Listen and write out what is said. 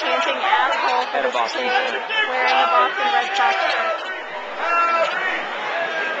chanting asshole for the wearing